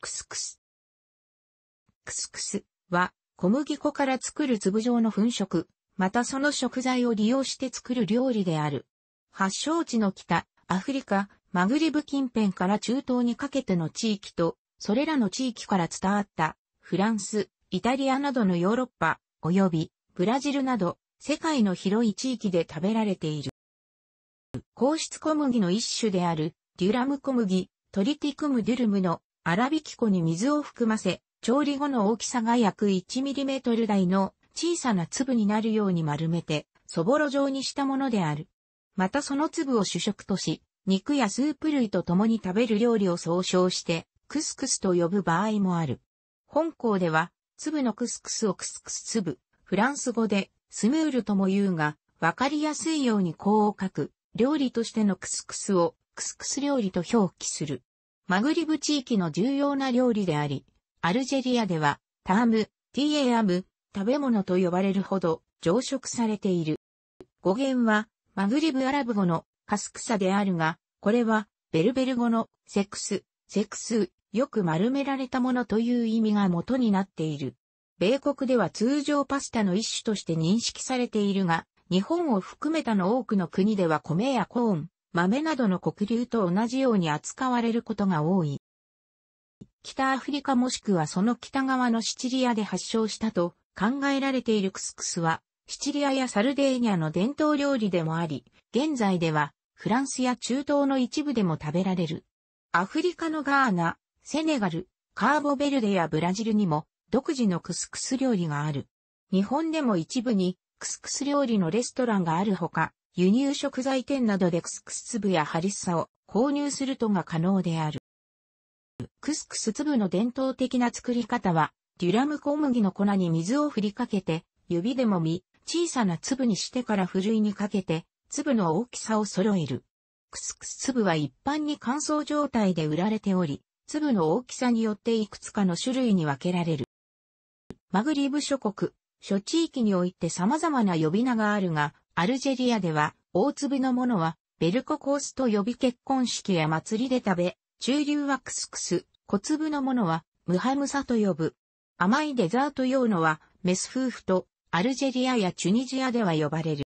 クスクス。クスクスは小麦粉から作る粒状の粉食、またその食材を利用して作る料理である。発祥地の北、アフリカ、マグリブ近辺から中東にかけての地域と、それらの地域から伝わったフランス、イタリアなどのヨーロッパ、及びブラジルなど世界の広い地域で食べられている。硬質小麦の一種であるデュラム小麦、トリティクムデュルムの粗挽き粉に水を含ませ、調理後の大きさが約 1mm 台の小さな粒になるように丸めて、そぼろ状にしたものである。またその粒を主食とし、肉やスープ類と共に食べる料理を総称して、クスクスと呼ぶ場合もある。本校では、粒のクスクスをクスクス粒、フランス語でスムールとも言うが、わかりやすいように項を書く、料理としてのクスクスをクスクス料理と表記する。マグリブ地域の重要な料理であり、アルジェリアでは、ターム、ティエアム、食べ物と呼ばれるほど常食されている。語源は、マグリブアラブ語のカスクサであるが、これは、ベルベル語のセックス、セクス、よく丸められたものという意味が元になっている。米国では通常パスタの一種として認識されているが、日本を含めたの多くの国では米やコーン、豆などの黒竜と同じように扱われることが多い。北アフリカもしくはその北側のシチリアで発祥したと考えられているクスクスは、シチリアやサルデーニャの伝統料理でもあり、現在ではフランスや中東の一部でも食べられる。アフリカのガーナ、セネガル、カーボベルデやブラジルにも独自のクスクス料理がある。日本でも一部にクスクス料理のレストランがあるほか、輸入食材店などでクスクス粒やハリッサを購入するとが可能である。クスクス粒の伝統的な作り方は、デュラム小麦の粉に水を振りかけて、指でもみ、小さな粒にしてからふるいにかけて、粒の大きさを揃える。クスクス粒は一般に乾燥状態で売られており、粒の大きさによっていくつかの種類に分けられる。マグリブ諸国、諸地域において様々な呼び名があるが、アルジェリアでは、大粒のものは、ベルココースと呼び結婚式や祭りで食べ、中流はクスクス、小粒のものは、ムハムサと呼ぶ。甘いデザート用のは、メス夫婦と、アルジェリアやチュニジアでは呼ばれる。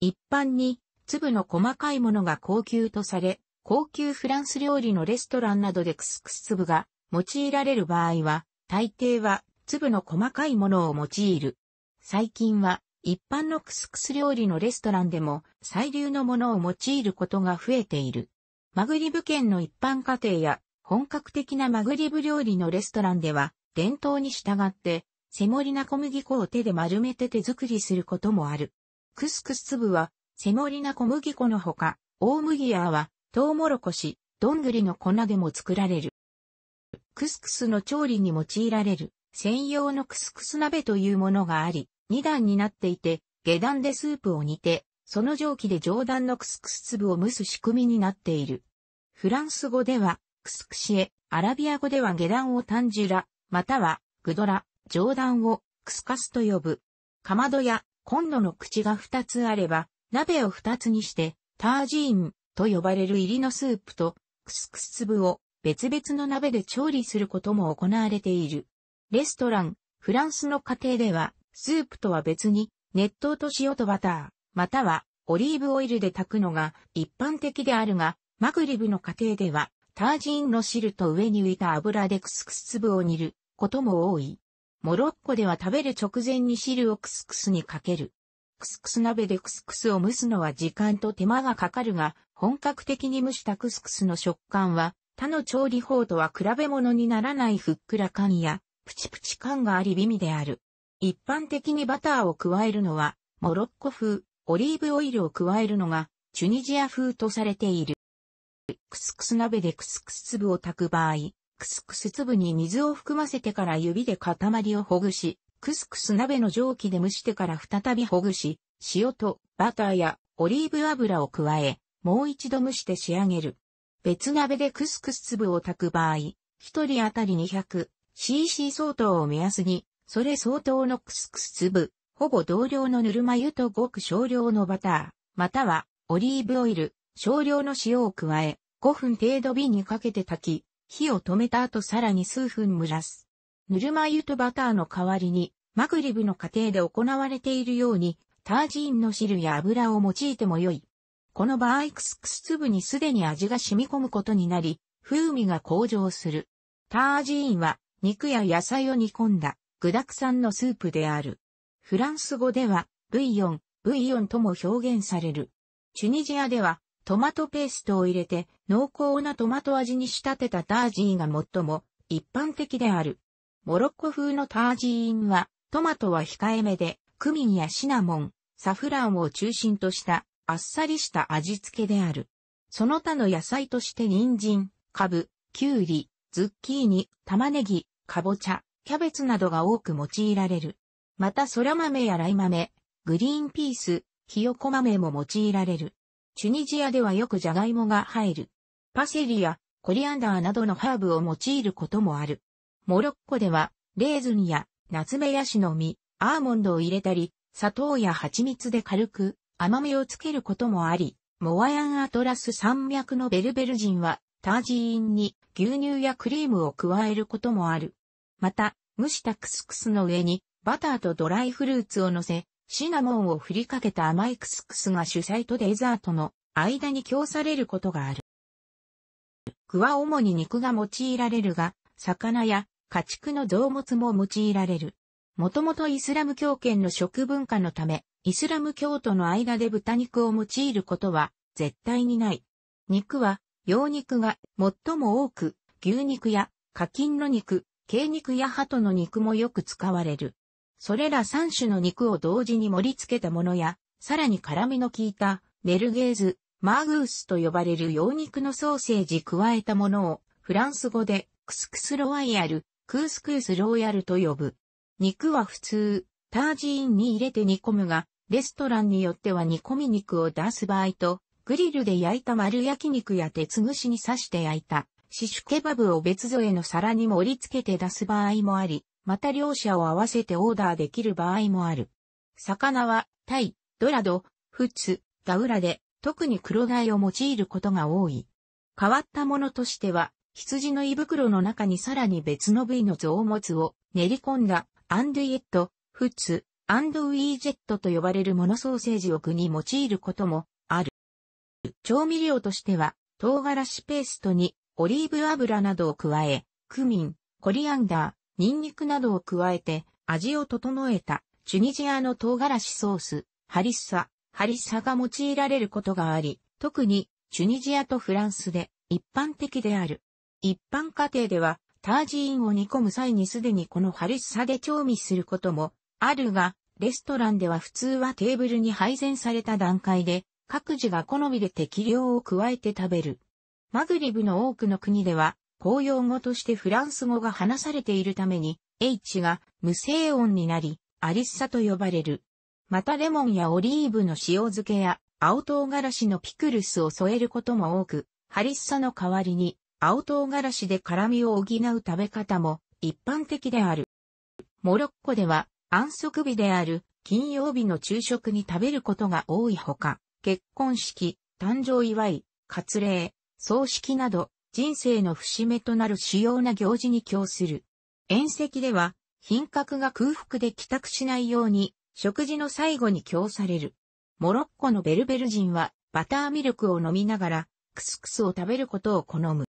一般に、粒の細かいものが高級とされ、高級フランス料理のレストランなどでクスクス粒が用いられる場合は、大抵は粒の細かいものを用いる。最近は一般のクスクス料理のレストランでも最流のものを用いることが増えている。マグリブ県の一般家庭や本格的なマグリブ料理のレストランでは伝統に従ってセモリナ小麦粉を手で丸めて手作りすることもある。クスクス粒はセモリナ小麦粉のほか、大麦やはトウモロコシ、どんぐりの粉でも作られる。クスクスの調理に用いられる専用のクスクス鍋というものがあり、二段になっていて、下段でスープを煮て、その蒸気で上段のクスクス粒を蒸す仕組みになっている。フランス語では、クスクシエ、アラビア語では下段をタンジュラ、または、グドラ、上段をクスカスと呼ぶ。かまどやコンロの口が二つあれば、鍋を二つにして、タージーンと呼ばれる入りのスープと、クスクス粒を別々の鍋で調理することも行われている。レストラン、フランスの家庭では、スープとは別に、熱湯と塩とバター、またはオリーブオイルで炊くのが一般的であるが、マグリブの家庭では、タージンの汁と上に浮いた油でクスクス粒を煮ることも多い。モロッコでは食べる直前に汁をクスクスにかける。クスクス鍋でクスクスを蒸すのは時間と手間がかかるが、本格的に蒸したクスクスの食感は、他の調理法とは比べ物にならないふっくら感や、プチプチ感があり美味である。一般的にバターを加えるのは、モロッコ風、オリーブオイルを加えるのが、チュニジア風とされている。クスクス鍋でクスクス粒を炊く場合、クスクス粒に水を含ませてから指で塊をほぐし、クスクス鍋の蒸気で蒸してから再びほぐし、塩とバターやオリーブ油を加え、もう一度蒸して仕上げる。別鍋でクスクス粒を炊く場合、一人当たり 200cc 相当を目安にそれ相当のクスクス粒、ほぼ同量のぬるま湯とごく少量のバター、またはオリーブオイル、少量の塩を加え、5分程度火にかけて炊き、火を止めた後さらに数分蒸らす。ぬるま湯とバターの代わりに、マグリブの家庭で行われているように、タージーンの汁や油を用いても良い。この場合クスクス粒にすでに味が染み込むことになり、風味が向上する。タージーンは肉や野菜を煮込んだ具沢山のスープである。フランス語ではブイヨン、ブイヨンとも表現される。チュニジアではトマトペーストを入れて濃厚なトマト味に仕立てたタージーが最も一般的である。モロッコ風のタージーンはトマトは控えめでクミンやシナモン、サフランを中心としたあっさりした味付けである。その他の野菜として人参、カブ、キュウリ、ズッキーニ、玉ねぎ、かぼちゃ、キャベツなどが多く用いられる。また空豆やライ豆、グリーンピース、ひよこ豆も用いられる。チュニジアではよくジャガイモが入る。パセリやコリアンダーなどのハーブを用いることもある。モロッコでは、レーズンやナツメヤシの実、アーモンドを入れたり、砂糖や蜂蜜で軽く甘みをつけることもあり、モアヤンアトラス山脈のベルベル人は、タージーンに牛乳やクリームを加えることもある。また、蒸したクスクスの上にバターとドライフルーツを乗せ、シナモンを振りかけた甘いクスクスが主菜とデザートの間に供されることがある。具は主に肉が用いられるが、魚や家畜の臓物も用いられる。もともとイスラム教圏の食文化のため、イスラム教徒の間で豚肉を用いることは絶対にない。肉は、羊肉が最も多く、牛肉や課金の肉、鶏肉や鳩の肉もよく使われる。それら3種の肉を同時に盛り付けたものや、さらに辛みの効いたメルゲーズ、マーグースと呼ばれる羊肉のソーセージ加えたものをフランス語でクスクスロワイヤル、クースクースローヤルと呼ぶ。肉は普通、タージーンに入れて煮込むが、レストランによっては煮込み肉を出す場合と、グリルで焼いた丸焼肉や鉄串に刺して焼いた、シシュケバブを別添えの皿に盛り付けて出す場合もあり、また両者を合わせてオーダーできる場合もある。魚は、タイ、ドラド、フツ、ガウラで、特に黒貝を用いることが多い。変わったものとしては、羊の胃袋の中にさらに別の部位の臓物を練り込んだアンドゥイエット、フツ、アンドウィージェットと呼ばれるモノソーセージを具に用いることもある。調味料としては、唐辛子ペーストにオリーブ油などを加え、クミン、コリアンダー、ニンニクなどを加えて味を整えたチュニジアの唐辛子ソース、ハリッサ、ハリッサが用いられることがあり、特にチュニジアとフランスで一般的である。一般家庭ではタージーンを煮込む際にすでにこのハリッサで調味することもあるが、レストランでは普通はテーブルに配膳された段階で各自が好みで適量を加えて食べる。マグリブの多くの国では公用語としてフランス語が話されているために、H が無声音になり、アリッサと呼ばれる。またレモンやオリーブの塩漬けや青唐辛子のピクルスを添えることも多く、ハリッサの代わりに青唐辛子で辛みを補う食べ方も一般的である。モロッコでは安息日である金曜日の昼食に食べることが多いほか、結婚式、誕生祝い、割礼、葬式など人生の節目となる主要な行事に供する。宴席では、品格が空腹で帰宅しないように、食事の最後に供される。モロッコのベルベル人は、バターミルクを飲みながら、クスクスを食べることを好む。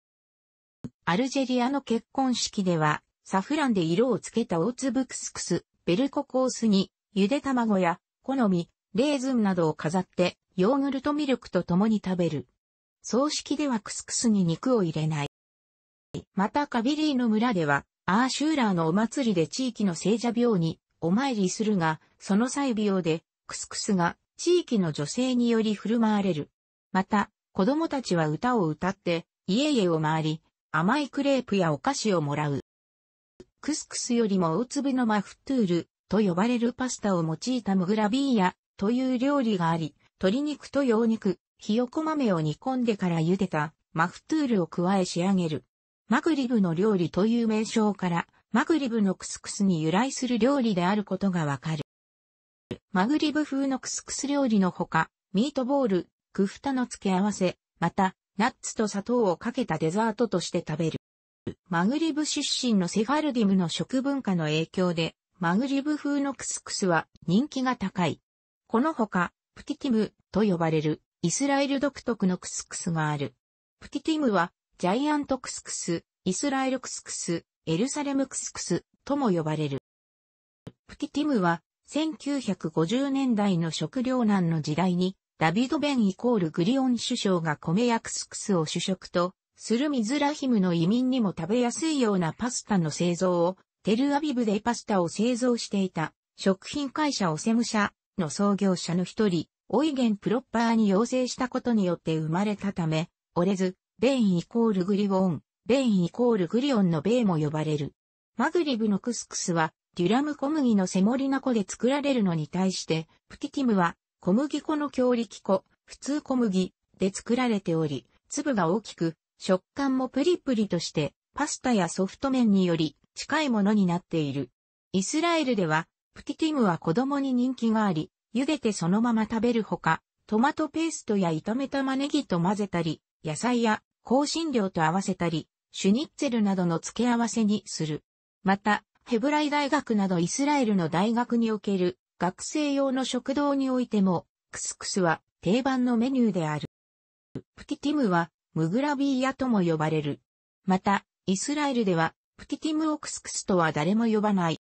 アルジェリアの結婚式では、サフランで色をつけた大粒クスクス、ベルココースに、ゆで卵や、好み、レーズンなどを飾って、ヨーグルトミルクと共に食べる。葬式ではクスクスに肉を入れない。またカビリーの村では、アーシューラーのお祭りで地域の聖者病にお参りするが、その際病で、クスクスが地域の女性により振る舞われる。また、子供たちは歌を歌って、家々を回り、甘いクレープやお菓子をもらう。クスクスよりも大粒のマフトゥールと呼ばれるパスタを用いたムグラビーヤという料理があり、鶏肉と羊肉、ひよこ豆を煮込んでから茹でたマフトゥールを加え仕上げる。マグリブの料理という名称からマグリブのクスクスに由来する料理であることがわかる。マグリブ風のクスクス料理のほか、ミートボール、クフタの付け合わせ、また、ナッツと砂糖をかけたデザートとして食べる。マグリブ出身のセファルディムの食文化の影響で、マグリブ風のクスクスは人気が高い。このほか、プティティムと呼ばれるイスラエル独特のクスクスがある。プティティムはジャイアントクスクス、イスラエルクスクス、エルサレムクスクスとも呼ばれる。プティティムは1950年代の食糧難の時代にダビド・ベンイコールグリオン首相が米やクスクスを主食とするミズラヒムの移民にも食べやすいようなパスタの製造を、テルアビブでパスタを製造していた、食品会社オセム社の創業者の一人、オイゲン・プロッパーに要請したことによって生まれたため、オレズ、ベンイコールグリオン、ベインイコールグリオンのベイも呼ばれる。マグリブのクスクスは、デュラム小麦のセモリナ粉で作られるのに対して、プティティムは小麦粉の強力粉、普通小麦で作られており、粒が大きく、食感もプリプリとして、パスタやソフト麺により近いものになっている。イスラエルでは、プティティムは子供に人気があり、茹でてそのまま食べるほか、トマトペーストや炒め玉ねぎと混ぜたり、野菜や香辛料と合わせたり、シュニッツェルなどの付け合わせにする。また、ヘブライ大学などイスラエルの大学における学生用の食堂においても、クスクスは定番のメニューである。プティティムはムグラビーヤとも呼ばれる。また、イスラエルでは、プティティムオクスクスとは誰も呼ばない。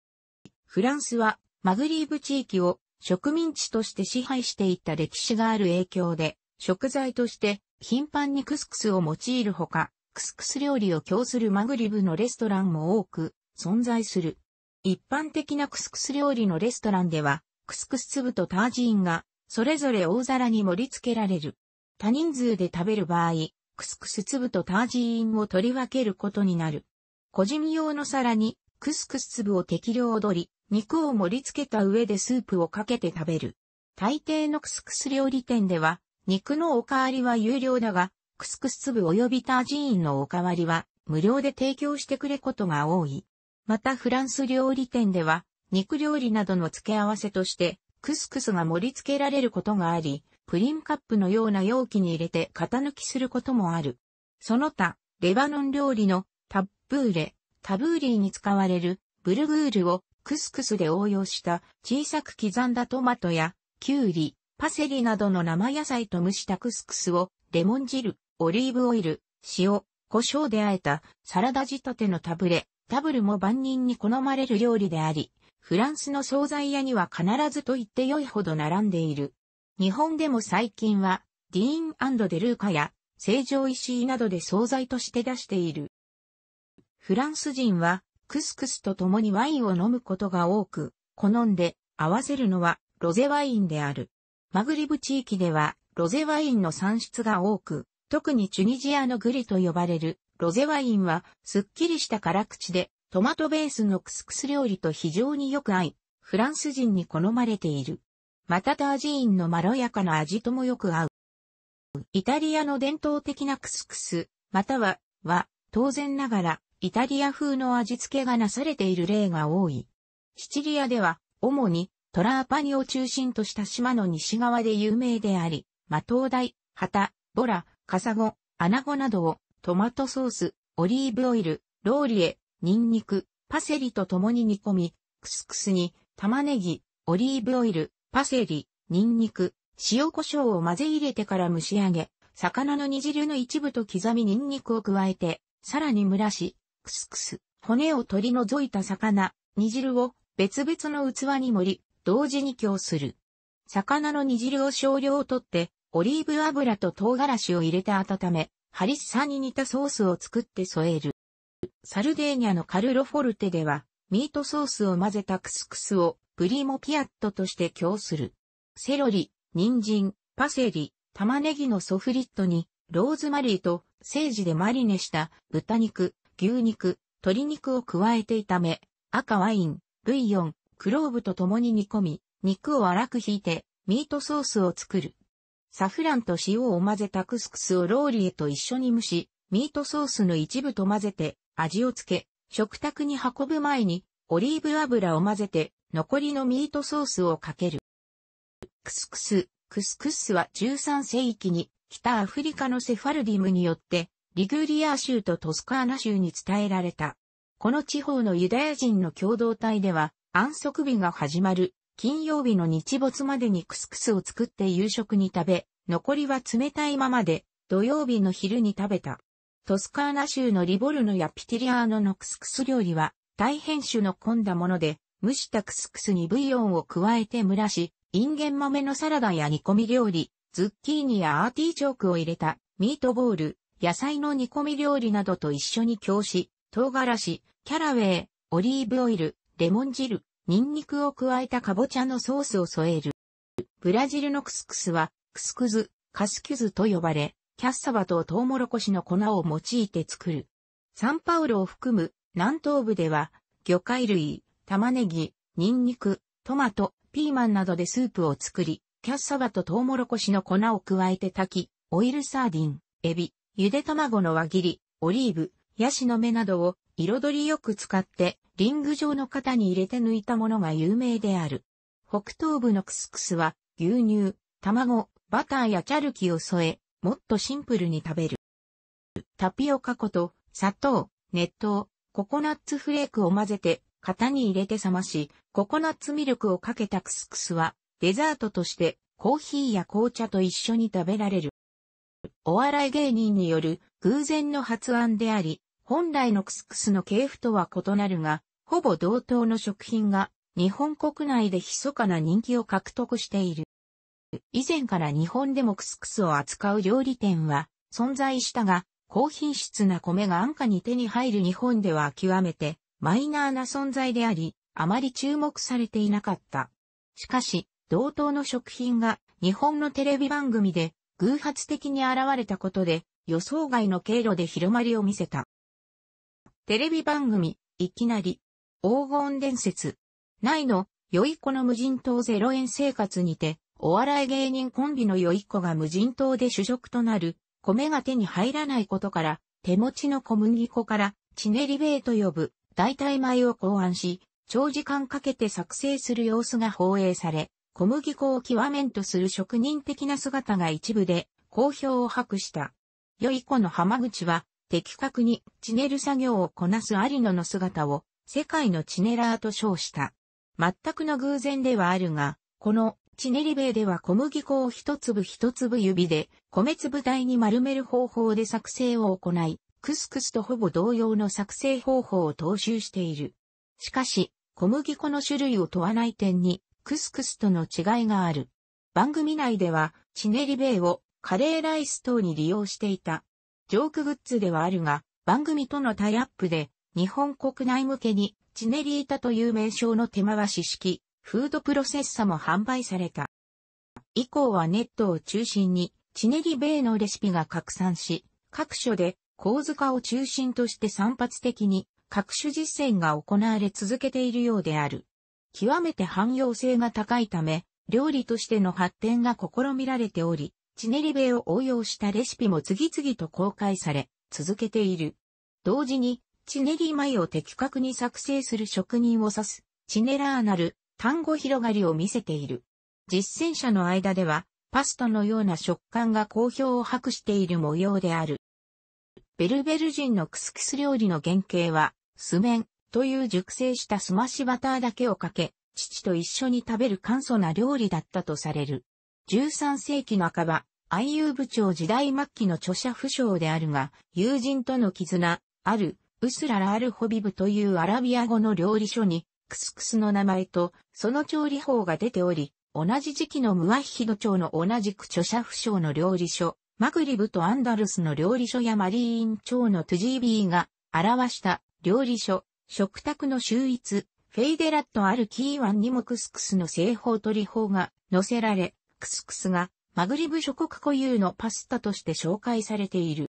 フランスは、マグリーブ地域を植民地として支配していった歴史がある影響で、食材として頻繁にクスクスを用いるほか、クスクス料理を供するマグリブのレストランも多く存在する。一般的なクスクス料理のレストランでは、クスクス粒とタージーンがそれぞれ大皿に盛り付けられる。多人数で食べる場合、クスクス粒とタージーンを取り分けることになる。個人用の皿にクスクス粒を適量踊り、肉を盛り付けた上でスープをかけて食べる。大抵のクスクス料理店では、肉のおかわりは有料だが、クスクス粒及びタージーンのおかわりは無料で提供してくれことが多い。またフランス料理店では、肉料理などの付け合わせとして、クスクスが盛り付けられることがあり、プリンカップのような容器に入れて型抜きすることもある。その他、レバノン料理のタッブーレ、タブーリーに使われるブルグールをクスクスで応用した小さく刻んだトマトやキュウリ、パセリなどの生野菜と蒸したクスクスをレモン汁、オリーブオイル、塩、胡椒で和えたサラダ仕立てのタブレ、タブルも万人に好まれる料理であり、フランスの惣菜屋には必ずと言って良いほど並んでいる。日本でも最近は、ディーンデルーカや、成城石井などで惣菜として出している。フランス人は、クスクスと共にワインを飲むことが多く、好んで合わせるのはロゼワインである。マグリブ地域では、ロゼワインの産出が多く、特にチュニジアのグリと呼ばれるロゼワインは、すっきりした辛口で、トマトベースのクスクス料理と非常によく合い、フランス人に好まれている。またタージーンのまろやかな味ともよく合う。イタリアの伝統的なクスクス、または、は、当然ながら、イタリア風の味付けがなされている例が多い。シチリアでは、主に、トラーパニを中心とした島の西側で有名であり、マトウダイ、ハタ、ボラ、カサゴ、アナゴなどを、トマトソース、オリーブオイル、ローリエ、ニンニク、パセリと共に煮込み、クスクスに、玉ねぎ、オリーブオイル、パセリ、ニンニク、塩胡椒を混ぜ入れてから蒸し上げ、魚の煮汁の一部と刻みニンニクを加えて、さらに蒸らし、クスクス、骨を取り除いた魚、煮汁を別々の器に盛り、同時に強する。魚の煮汁を少量取って、オリーブ油と唐辛子を入れて温め、ハリッサに似たソースを作って添える。サルデーニャのカルロフォルテでは、ミートソースを混ぜたクスクスをプリモピアットとして供する。セロリ、人参、パセリ、玉ねぎのソフリットに、ローズマリーとセージでマリネした豚肉、牛肉、鶏肉を加えて炒め、赤ワイン、ブイヨン、クローブと共に煮込み、肉を粗くひいて、ミートソースを作る。サフランと塩を混ぜたクスクスをローリエと一緒に蒸し、ミートソースの一部と混ぜて味をつけ、食卓に運ぶ前にオリーブ油を混ぜて残りのミートソースをかける。クスクス、クスクスは13世紀に北アフリカのセファルディムによってリグリア州とトスカーナ州に伝えられた。この地方のユダヤ人の共同体では、安息日が始まる金曜日の日没までにクスクスを作って夕食に食べ、残りは冷たいままで土曜日の昼に食べた。トスカーナ州のリボルノやピティリアーノのクスクス料理は大変種の込んだもので、蒸したクスクスにブイヨンを加えて蒸らし、インゲン豆のサラダや煮込み料理、ズッキーニやアーティーチョークを入れたミートボール、野菜の煮込み料理などと一緒に供し、唐辛子、キャラウェイ、オリーブオイル、レモン汁、ニンニクを加えたかぼちゃのソースを添える。ブラジルのクスクスは、クスクズ、カスキュズと呼ばれ、キャッサバとトウモロコシの粉を用いて作る。サンパウロを含む南東部では、魚介類、玉ねぎ、ニンニク、トマト、ピーマンなどでスープを作り、キャッサバとトウモロコシの粉を加えて炊き、オイルサーディン、エビ、ゆで卵の輪切り、オリーブ、ヤシの芽などを彩りよく使ってリング状の型に入れて抜いたものが有名である。北東部のクスクスは牛乳、卵、バターやチャルキを添え、もっとシンプルに食べる。タピオカ粉と砂糖、熱湯、ココナッツフレークを混ぜて型に入れて冷まし、ココナッツミルクをかけたクスクスはデザートとしてコーヒーや紅茶と一緒に食べられる。お笑い芸人による偶然の発案であり、本来のクスクスの系譜とは異なるが、ほぼ同等の食品が日本国内で密かな人気を獲得している。以前から日本でもクスクスを扱う料理店は存在したが、高品質な米が安価に手に入る日本では極めてマイナーな存在であり、あまり注目されていなかった。しかし、同等の食品が日本のテレビ番組で偶発的に現れたことで予想外の経路で広まりを見せた。テレビ番組、いきなり、黄金伝説、内の、よい子の無人島0円生活にて、お笑い芸人コンビのよい子が無人島で主食となる、米が手に入らないことから、手持ちの小麦粉から、チネリベイと呼ぶ、代替米を考案し、長時間かけて作成する様子が放映され、小麦粉を極めんとする職人的な姿が一部で好評を博した。よい子の浜口は的確にチネル作業をこなす有野の姿を世界のチネラーと称した。全くの偶然ではあるが、このチネリベイでは小麦粉を一粒一粒指で米粒台に丸める方法で作成を行い、クスクスとほぼ同様の作成方法を踏襲している。しかし、小麦粉の種類を問わない点に、クスクスとの違いがある。番組内では、チネリベイをカレーライス等に利用していた。ジョークグッズではあるが、番組とのタイアップで、日本国内向けに、チネリータという名称の手回し式、フードプロセッサも販売された。以降はネットを中心に、チネリベイのレシピが拡散し、各所で構図化を中心として散発的に各種実践が行われ続けているようである。極めて汎用性が高いため、料理としての発展が試みられており、チネリベを応用したレシピも次々と公開され、続けている。同時に、チネリ米を的確に作成する職人を指す、チネラーなる単語広がりを見せている。実践者の間では、パスタのような食感が好評を博している模様である。ベルベル人のクスクス料理の原型は、スメンという熟成したスマッシュバターだけをかけ、父と一緒に食べる簡素な料理だったとされる。13世紀半ば、愛遊部長時代末期の著者不詳であるが、友人との絆、ある、ウスララアルホビブというアラビア語の料理書に、クスクスの名前と、その調理法が出ており、同じ時期のムワヒヒド長の同じく著者不詳の料理書、マグリブとアンダルスの料理書やマリーン朝のトゥジービーが表した料理書、食卓の秀逸、フェイデラットあるキーワンにもクスクスの製法取り法が載せられ、クスクスがマグリブ諸国固有のパスタとして紹介されている。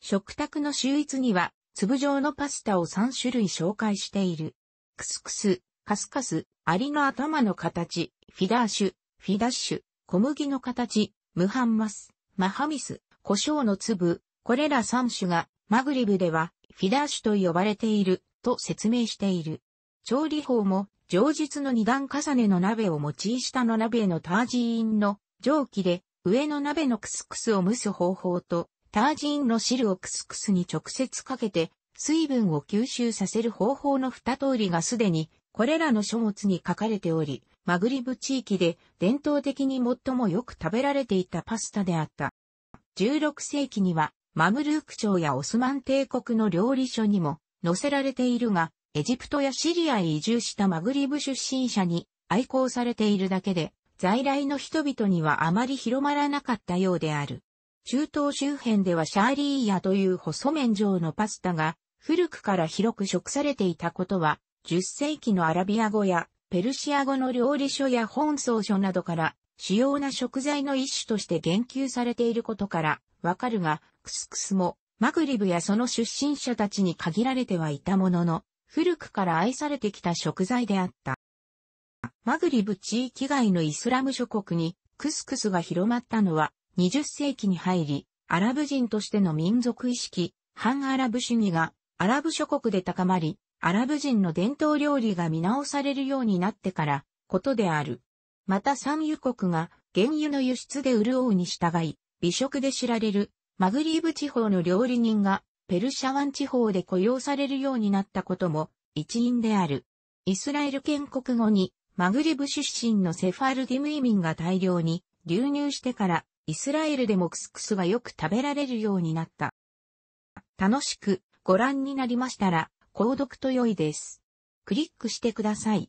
食卓の秀逸には粒状のパスタを3種類紹介している。クスクス、カスカス、アリの頭の形、フィダーシュ、フィダッシュ、小麦の形、ムハンマス、マハミス、胡椒の粒、これら3種がマグリブではフィダーシュと呼ばれていると説明している。調理法も上述の二段重ねの鍋を用い下の鍋へのタージーンの蒸気で上の鍋のクスクスを蒸す方法とタージーンの汁をクスクスに直接かけて、水分を吸収させる方法の二通りがすでに、これらの書物に書かれており、マグリブ地域で伝統的に最もよく食べられていたパスタであった。16世紀には、マムルーク朝やオスマン帝国の料理書にも載せられているが、エジプトやシリアへ移住したマグリブ出身者に愛好されているだけで、在来の人々にはあまり広まらなかったようである。中東周辺ではシャーリーヤという細麺状のパスタが古くから広く食されていたことは、10世紀のアラビア語やペルシア語の料理書や本草書などから主要な食材の一種として言及されていることからわかるが、クスクスもマグリブやその出身者たちに限られてはいたものの、古くから愛されてきた食材であった。マグリブ地域外のイスラム諸国にクスクスが広まったのは20世紀に入り、アラブ人としての民族意識、反アラブ主義がアラブ諸国で高まり、アラブ人の伝統料理が見直されるようになってからことである。また産油国が原油の輸出で潤うに従い、美食で知られるマグリーブ地方の料理人がペルシャ湾地方で雇用されるようになったことも一因である。イスラエル建国後にマグリブ出身のセファルディム移民が大量に流入してからイスラエルでもクスクスがよく食べられるようになった。楽しくご覧になりましたら購読と良いです。クリックしてください。